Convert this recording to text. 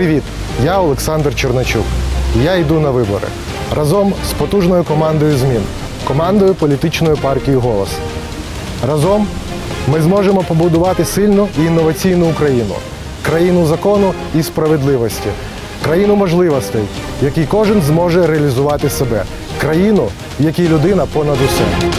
Привіт! Я Олександр Черначук. Я йду на вибори разом з потужною командою змін, командою політичної партії Голос. Разом ми зможемо побудувати сильну і інноваційну Україну, країну закону і справедливості, країну можливостей, в якій кожен зможе реалізувати себе, країну, в якій людина понад усе.